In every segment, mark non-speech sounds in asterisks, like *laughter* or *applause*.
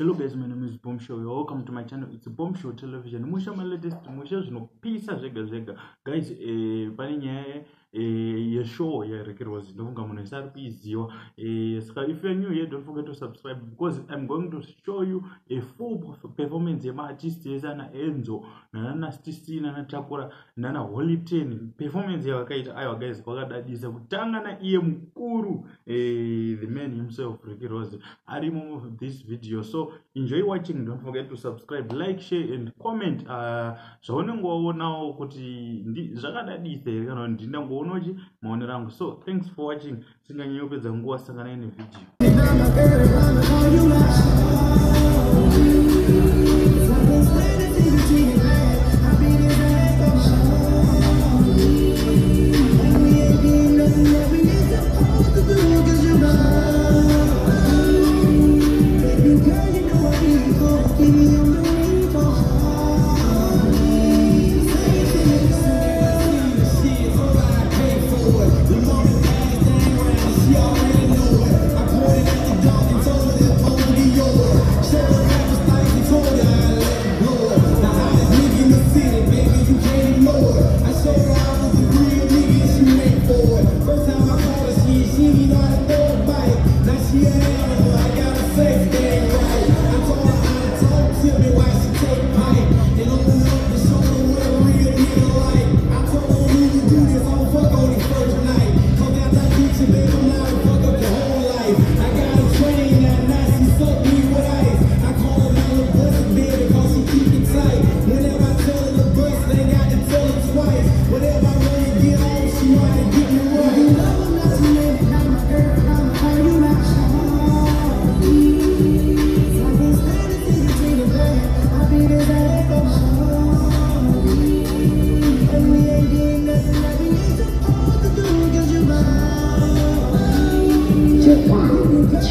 Hello guys, my name is Bomb Show. You're welcome to my channel. It's Bomb Show Television. Musha my latest, musha zvinopisa zvega zvega. Guys, eh, pane nyaya eh, yeshow yarekerwa zinofunga munhu isari kuiziva. Eh, saka if you're new here, don't forget to subscribe because I'm going to show you a full performance yemaartist ese ana Enzo, nana Stc, nana Takura, nana Holy Ten. Performance yavakaita aiwa guys, kwakadadisa kutanga naiye mukuru eh, the man himself Ricky Rose. Arimo of this video. So enjoy watching. Don't forget to subscribe like share and comment. Uh, zvaunenge waonawo kuti zvakadadisa here kana kuti ndindangoona unochi maonero angu so thanks for watching. Tisinganyanyi kupedza nguva sakanai nevhidhiyo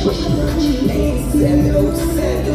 sanganai nevidhio Are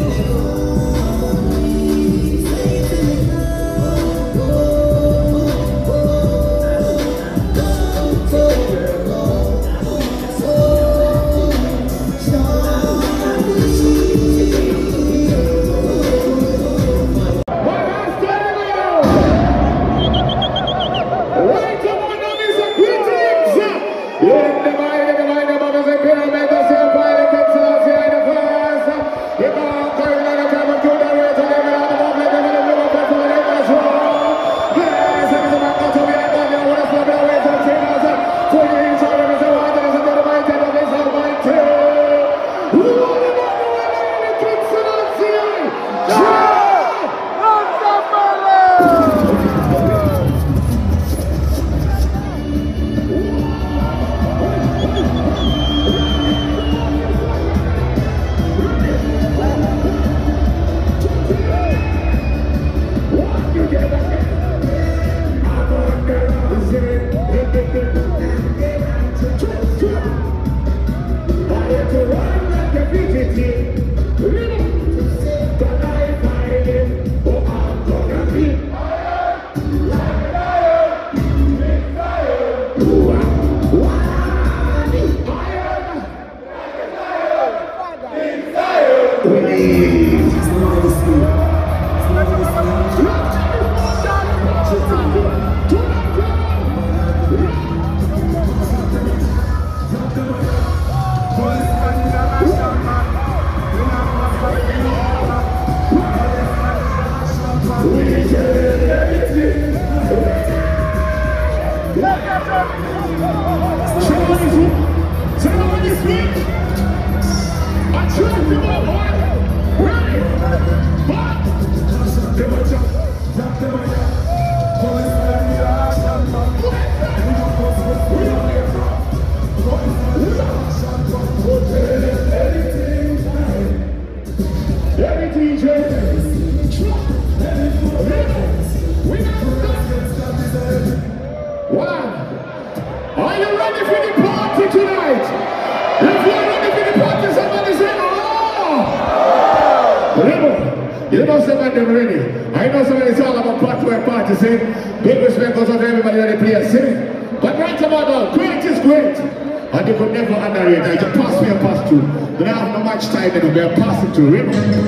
much time and we're passing to river.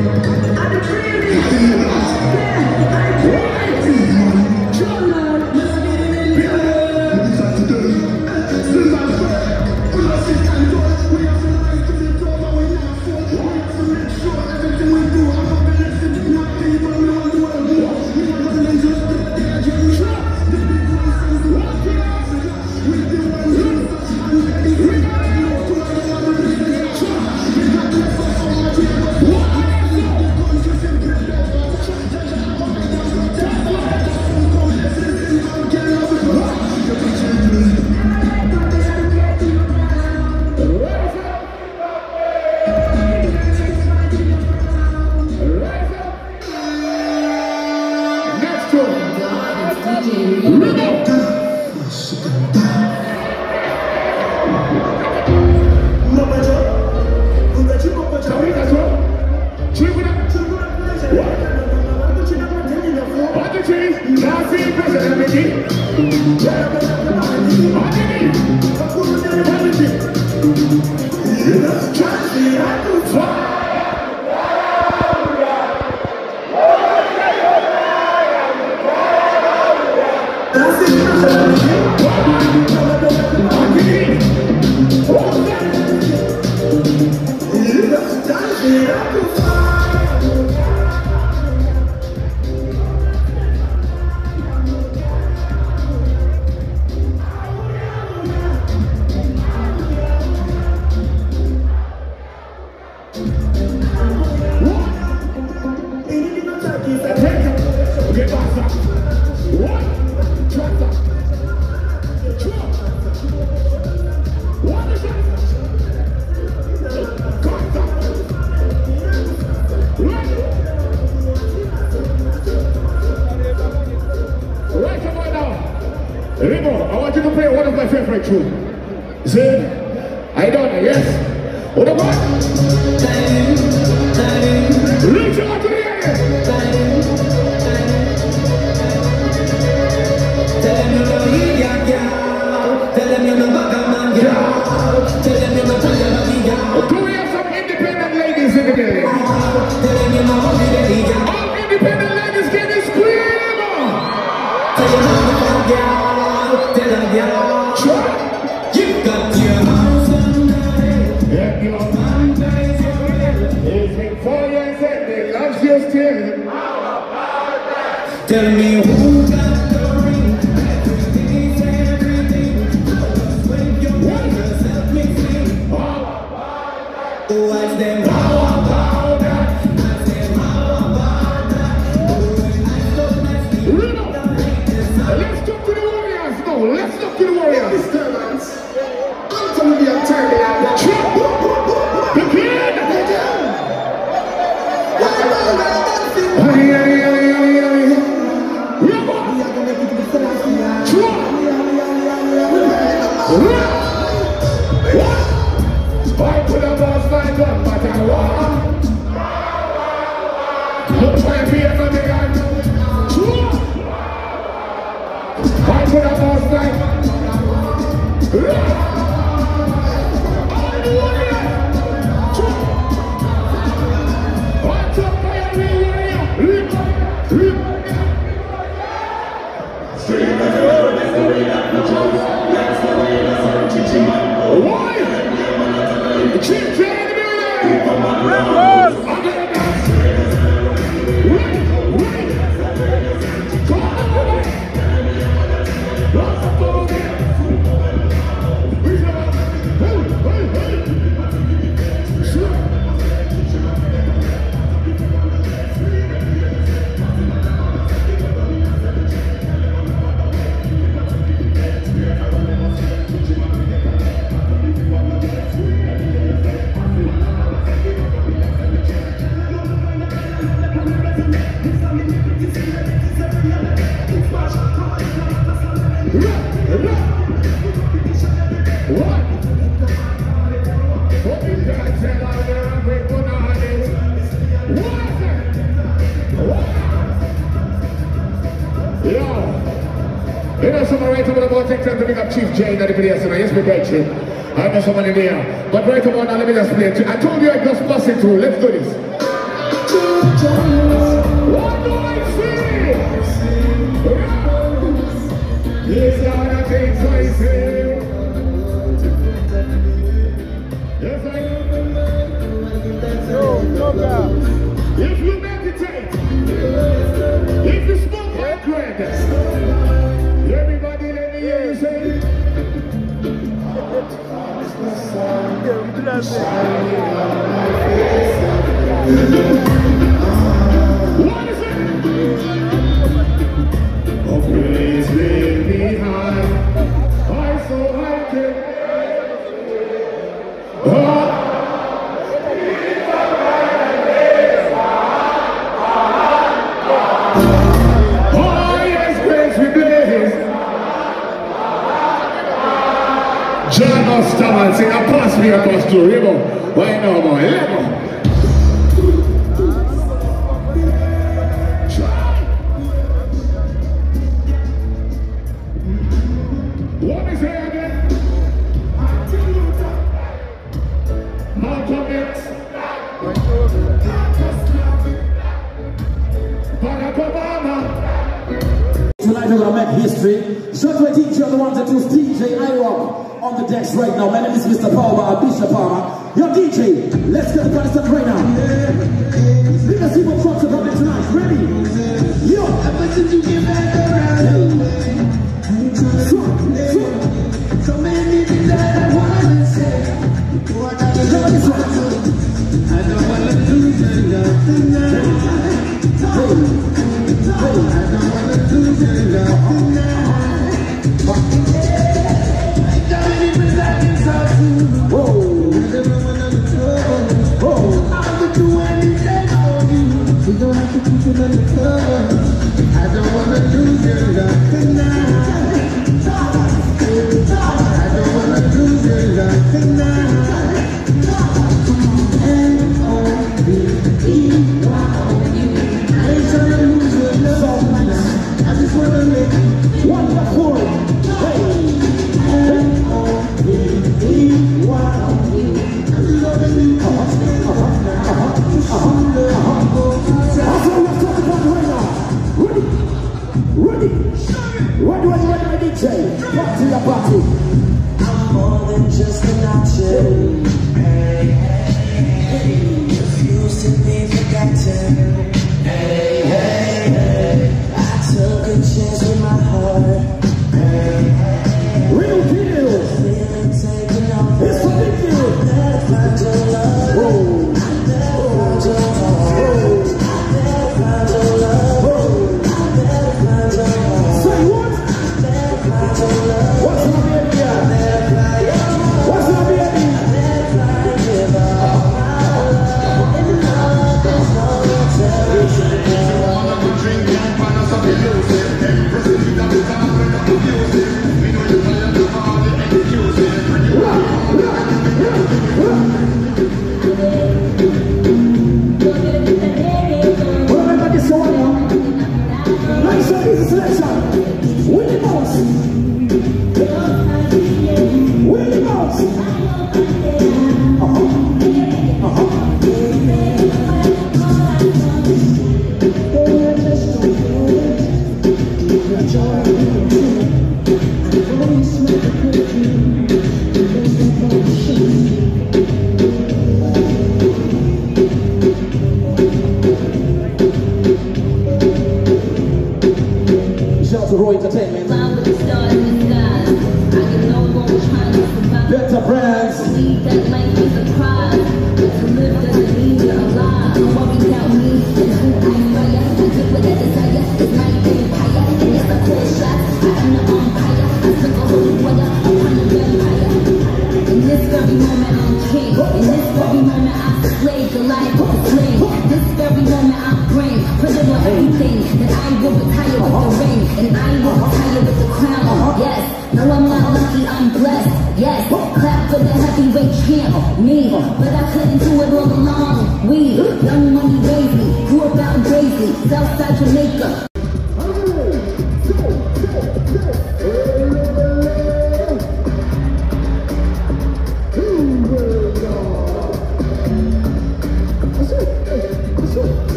Yeah, that's the apple pie. estuvimos. Bueno, bailamos.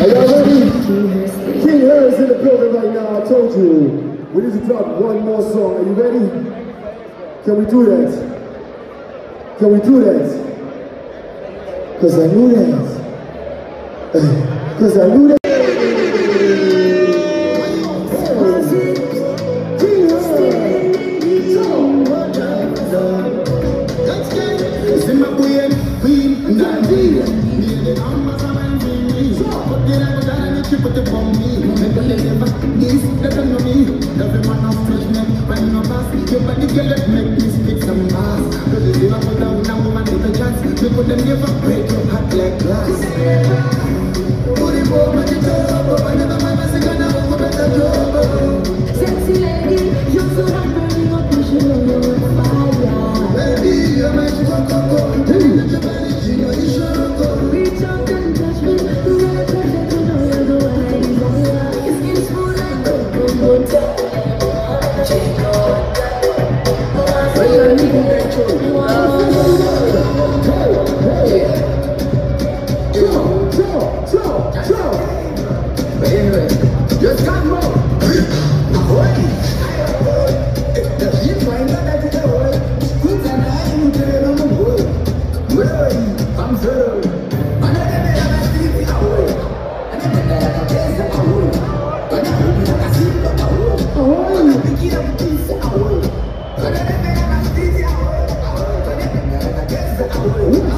Are y'all ready? King Her is in the building right now. I told you. We need to drop one more song. Are you ready? Can we do that? Can we do that? Cause I knew that. *laughs* Cause I knew that.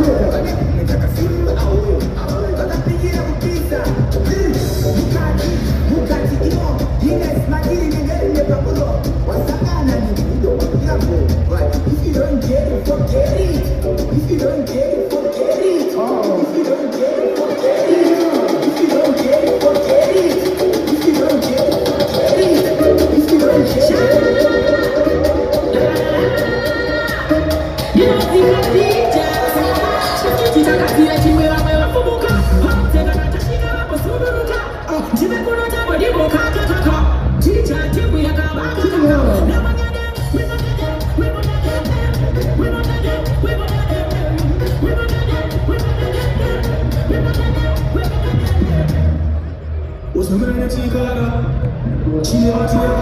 If you. don't get it, Oh.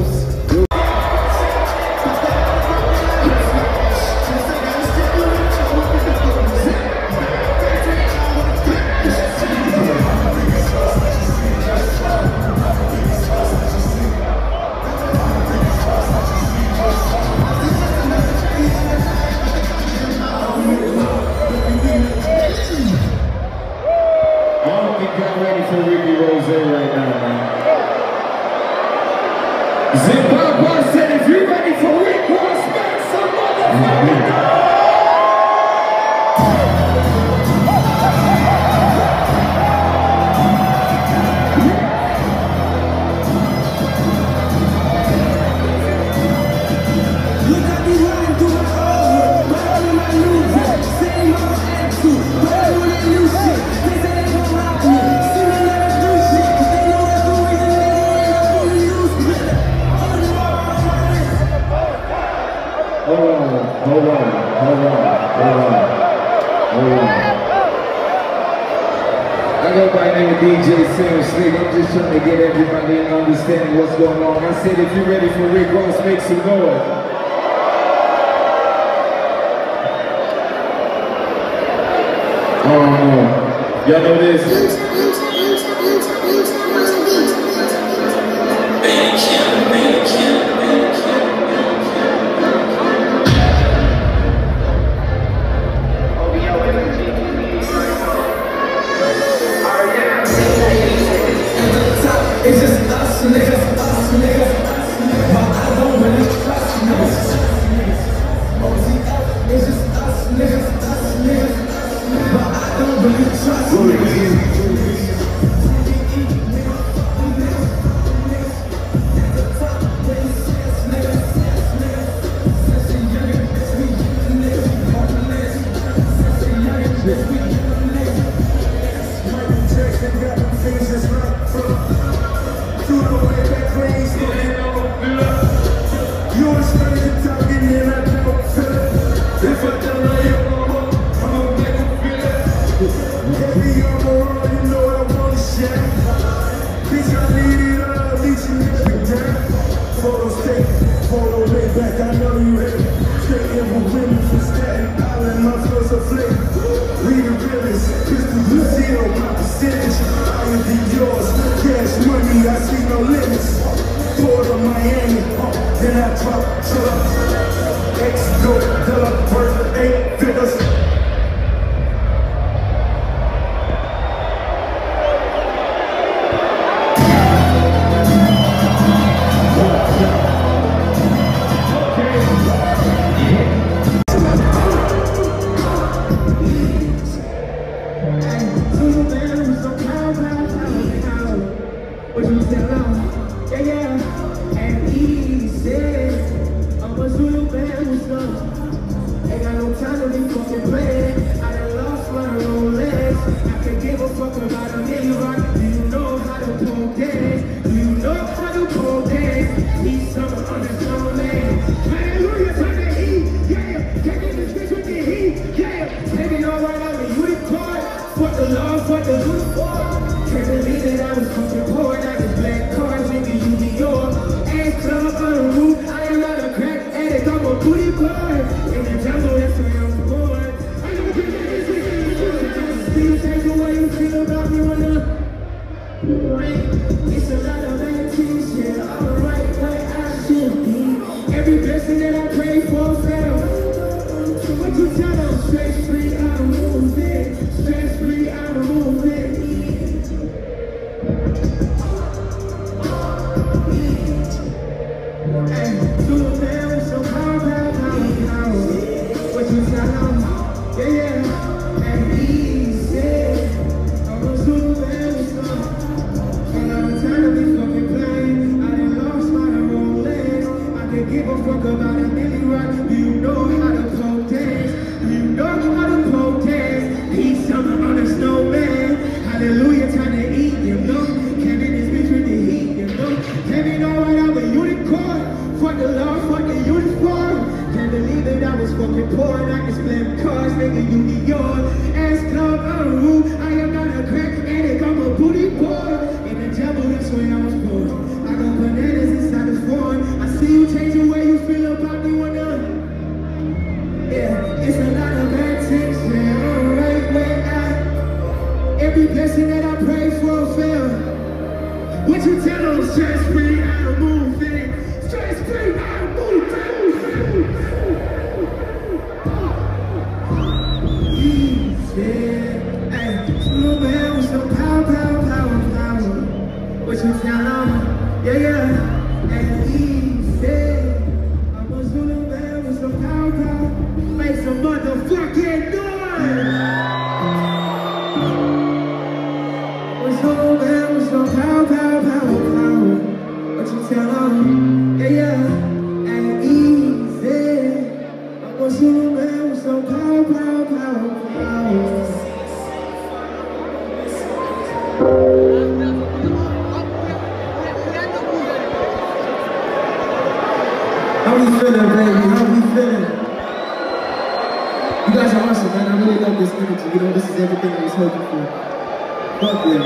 对，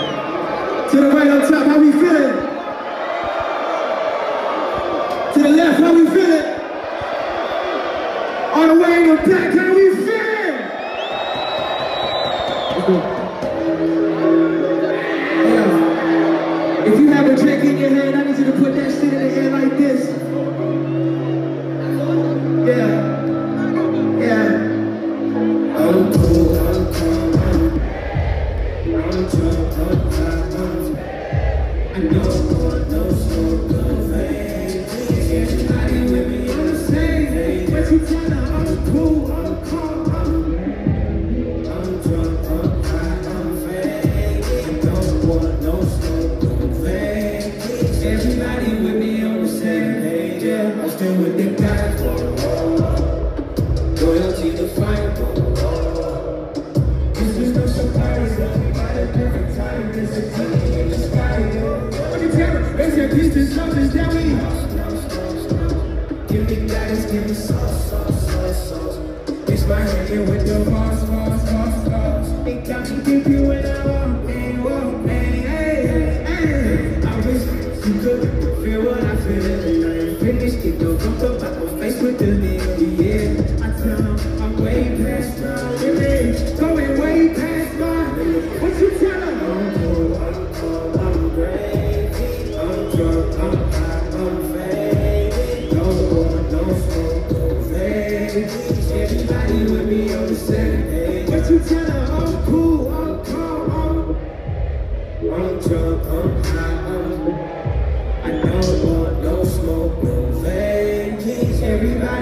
尽快要下。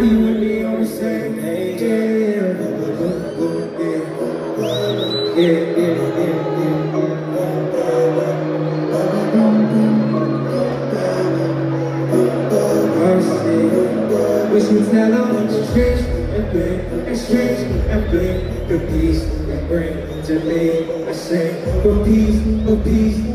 really on tell them what and bring and treat and bring the peace and bring to me. I say, for peace, for peace.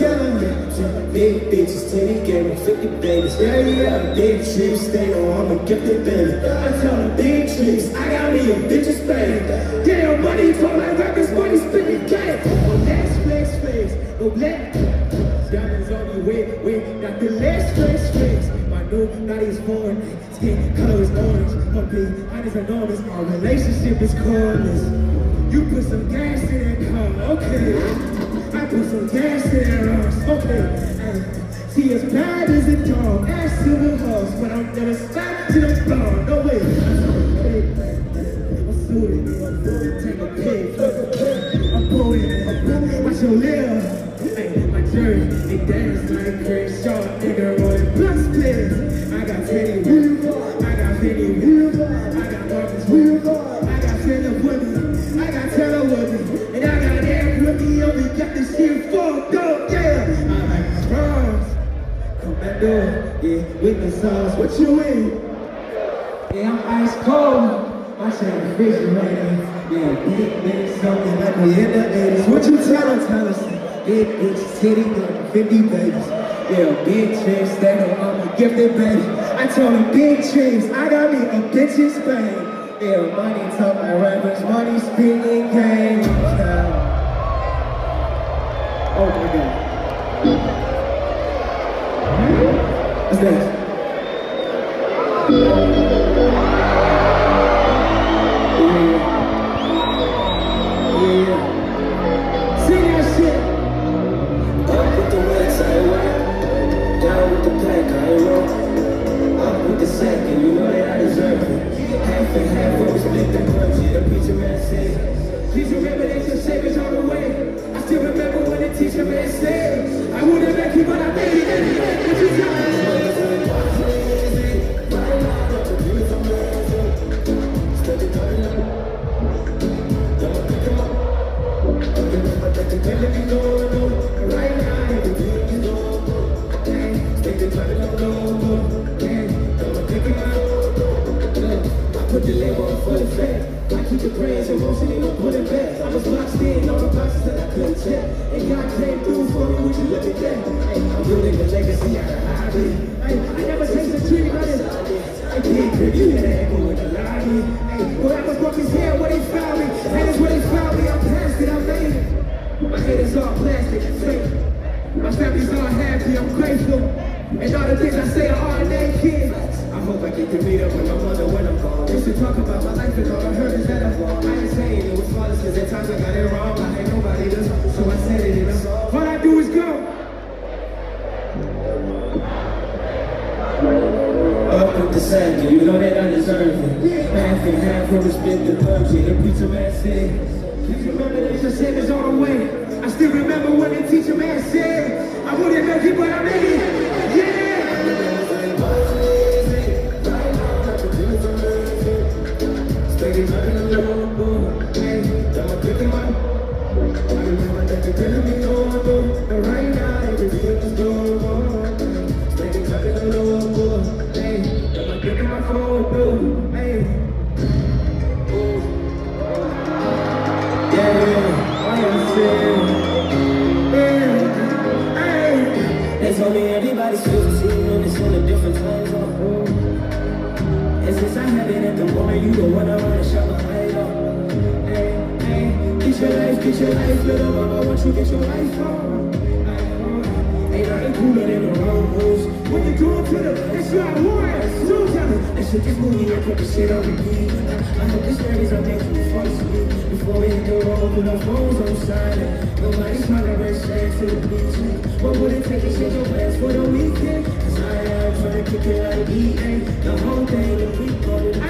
feeling empty Big bitches, titty game, 50 babies. Yeah, yeah, big chicks, stay on, I'm a gifted baby. I tell them big chicks, I got me a bitch's baby. Damn, money, talk like rappers, money spinning cash. On that flex face, no black Diamonds on me, wait, wait, got the last flex face My new body's born, skin color is orange. I'm being honest and our relationship is cordless. You put some gas in that car, okay do some dancing around. Okay, uh, see as bad as it dawn, as silver horse, but I'm never stop to the bone. No way. I'm suited, I'm suited, take a pig. I'm booted, I'm booted, watch your live. Hey, my journey, it dance. sauce. What you in? Yeah, I'm ice cold. I should vision right now. Yeah, big big something like we in the 80s. What you tellin', tellin'? Big bitch titty, 50 babies. Yeah, big chicks, that don't stop. a gifted baby. I told them big chicks, I got me a bitch's fame. Yeah, money talk my rappers, money speaking games. Yeah. I put the label on full effect. I keep the brands and won't see bed. I was locked in, all the boxes that I couldn't check.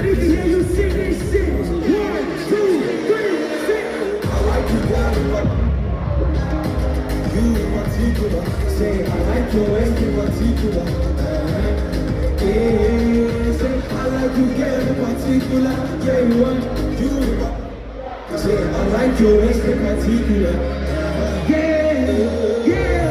I need to hear you sing this shit. One, two, three, six. I like you, God. You in particular, say I like your waist in particular. Yeah, say I like you, girl in you want you in particular. Say I like your waist in particular. Yeah, yeah.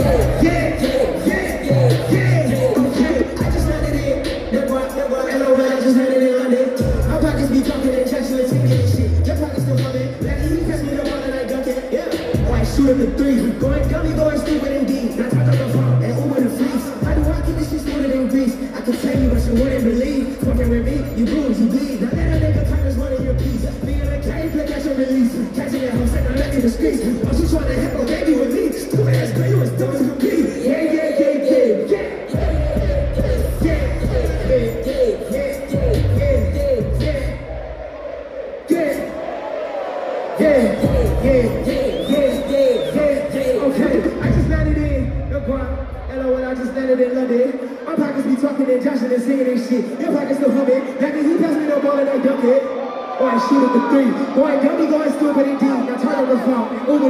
Yeah.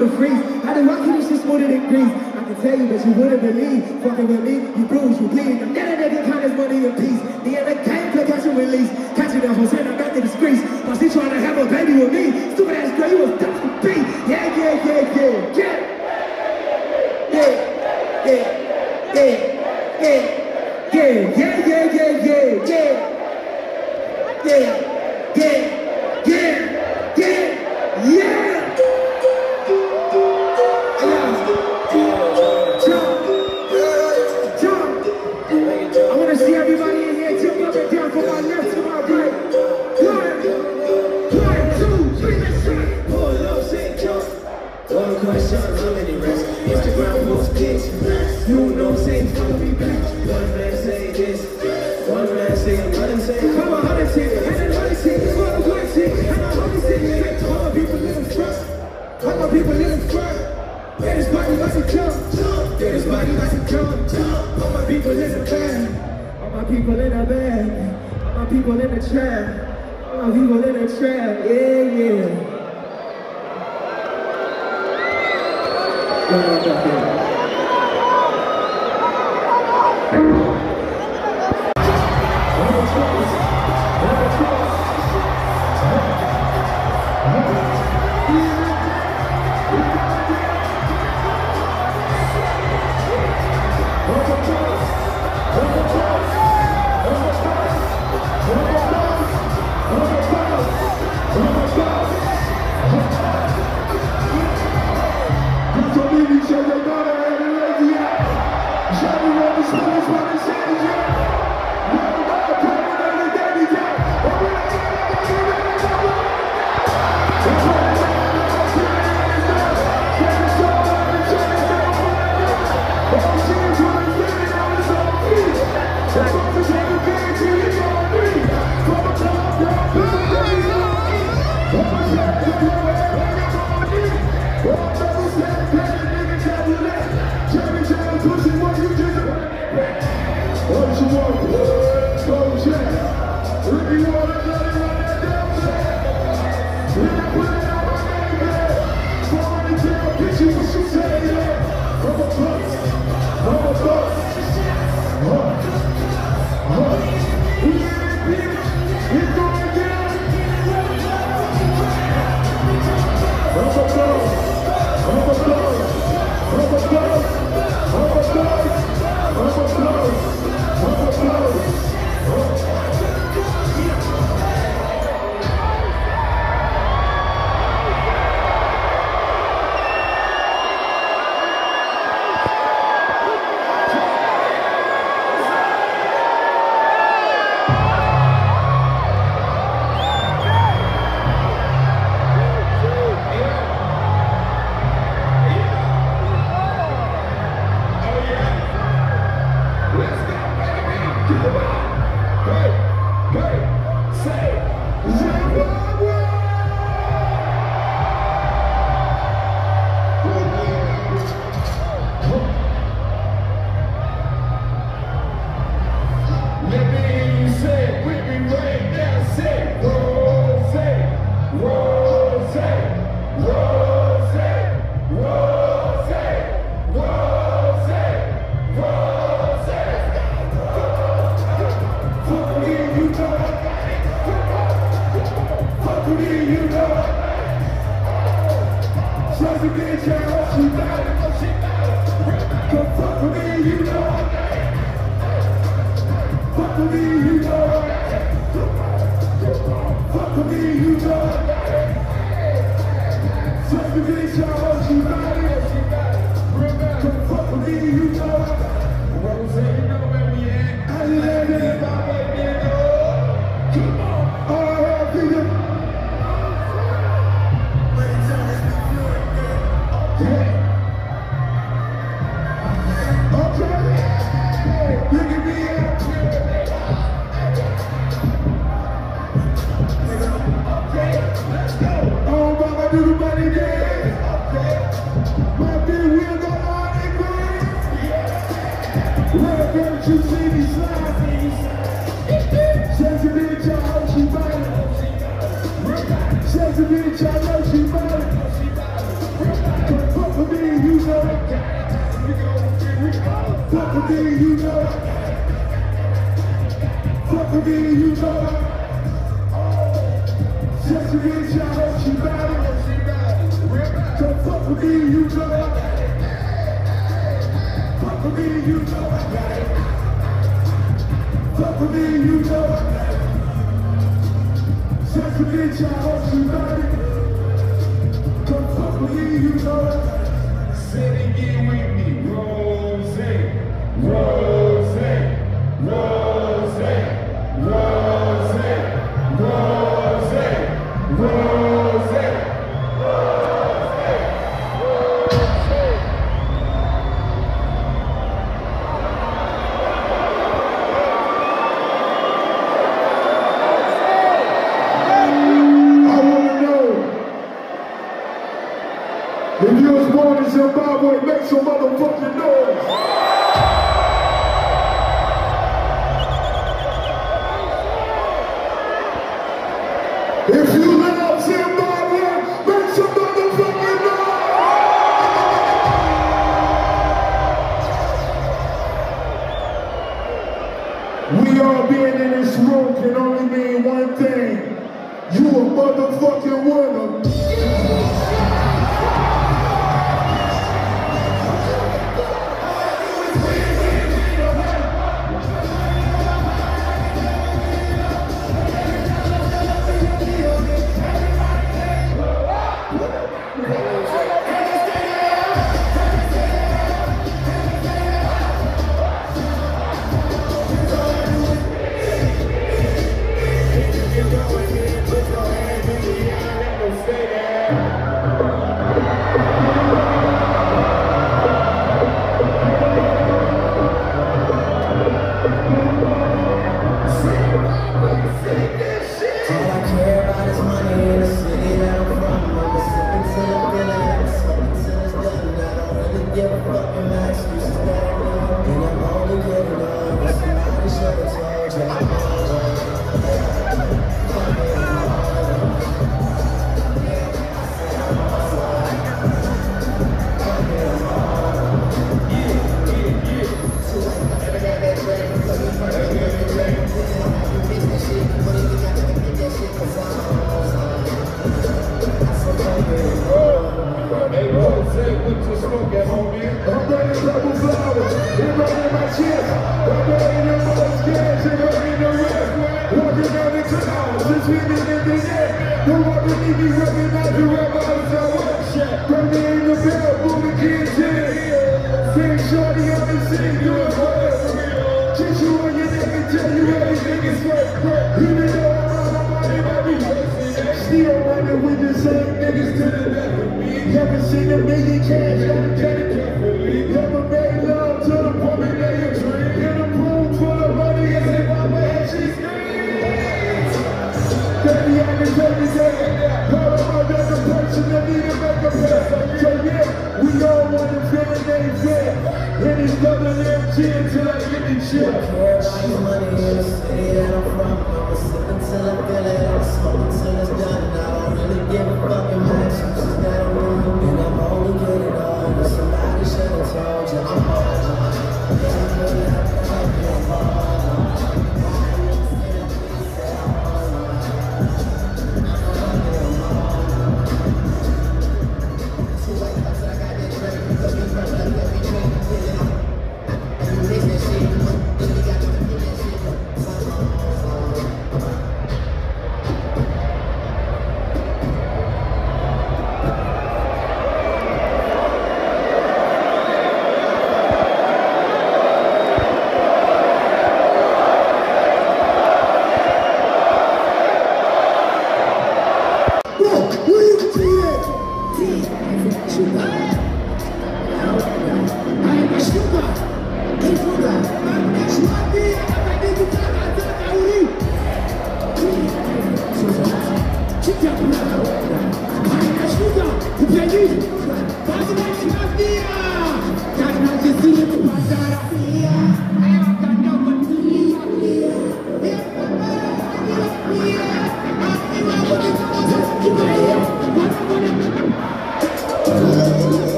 to freeze. I done rock this shit smoother than. I can tell you that you wouldn't believe. Fucking with me, you bruise, you bleed. I'm getting going in a trap. Yeah, yeah.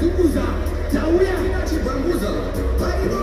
chazunguza tauya chibvanguza pairo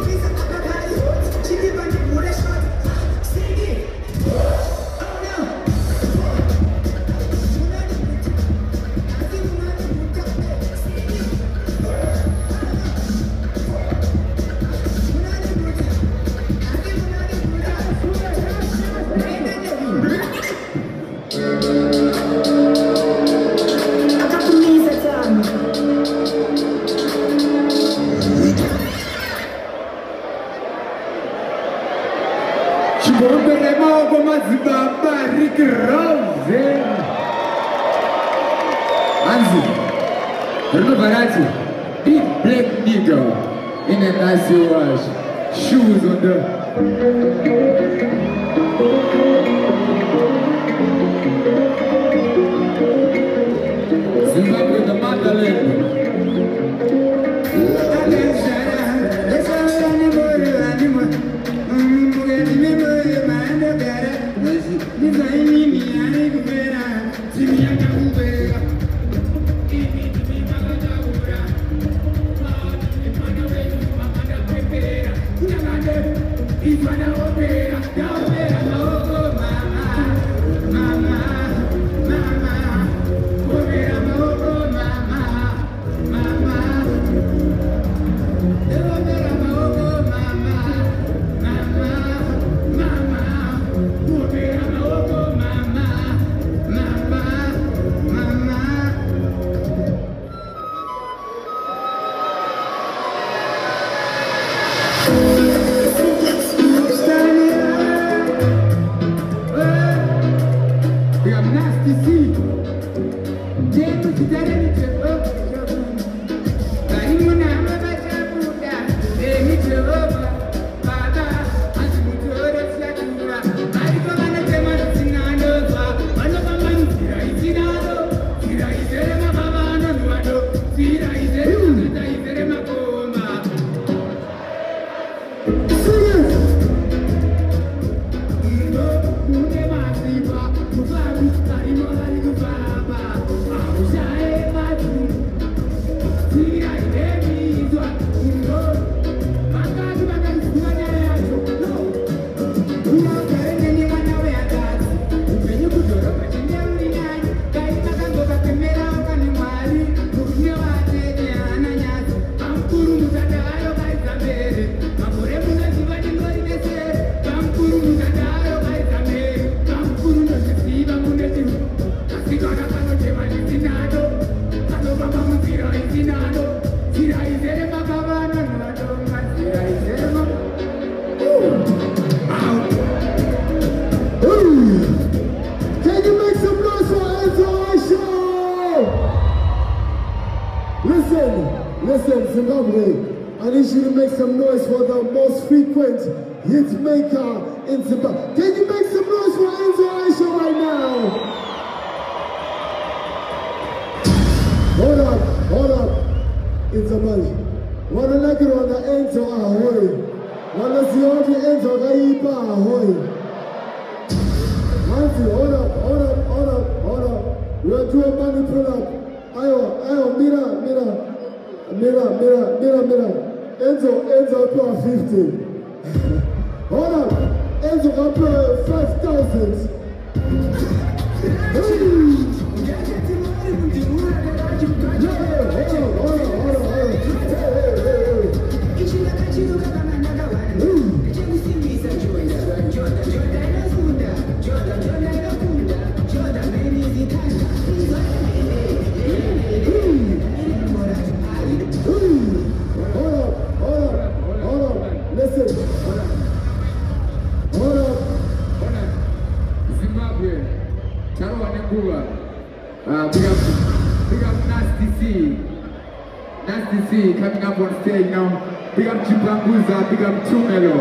staying now. Big up Chipanguza, big up Tumelo.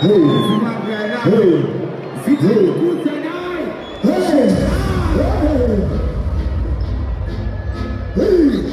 Hey, hey, hey, hey, hey, hey, hey.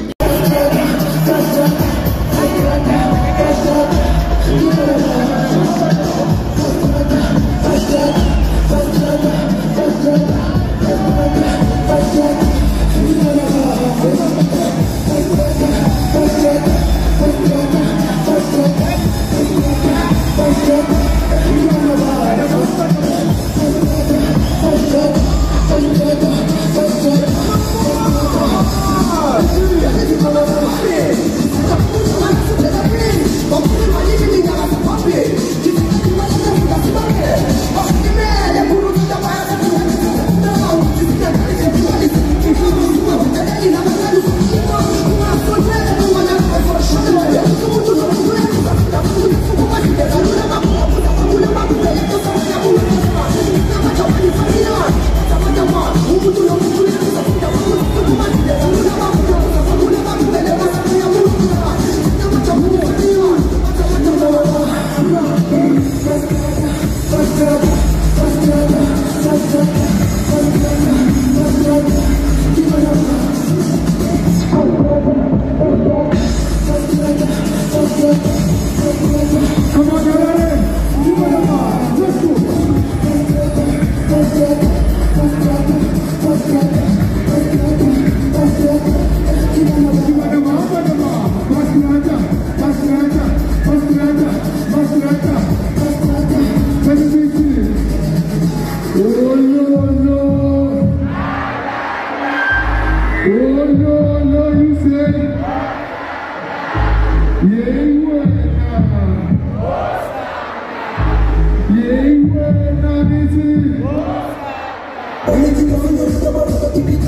you.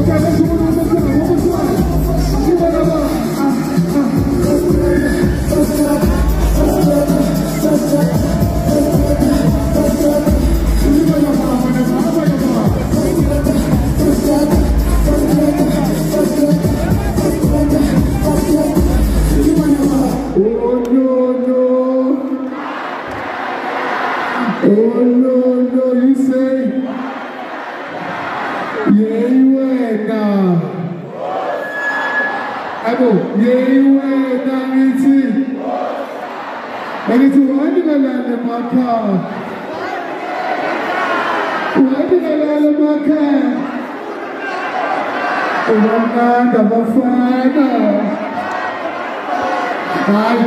Oh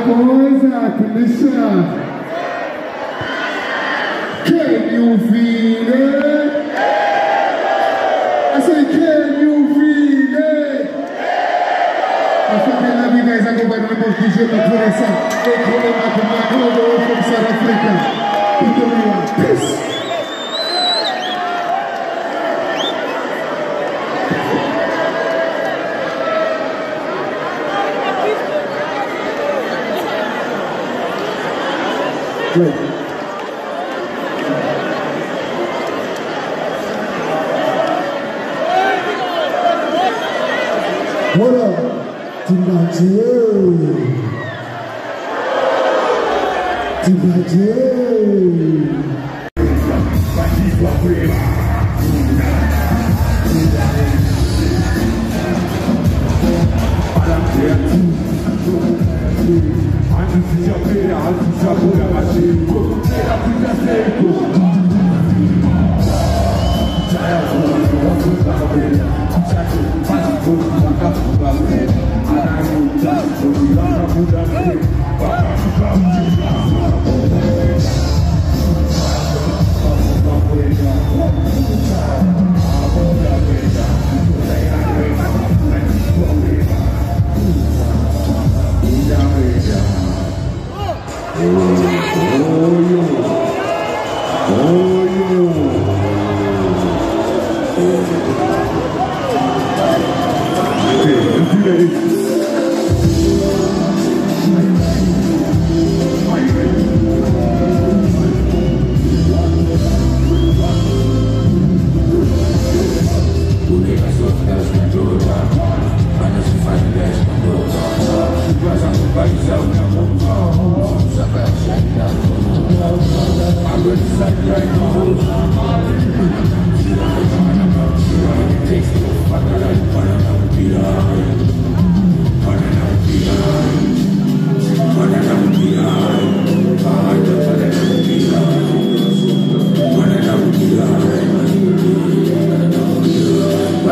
Hi, boys and Felicia. Can you feel it? I say, can you feel it? I fucking love you guys. I go by the name of DJ Maphorisa. They call him Makumako, all the way from South Africa. People, peace. Great.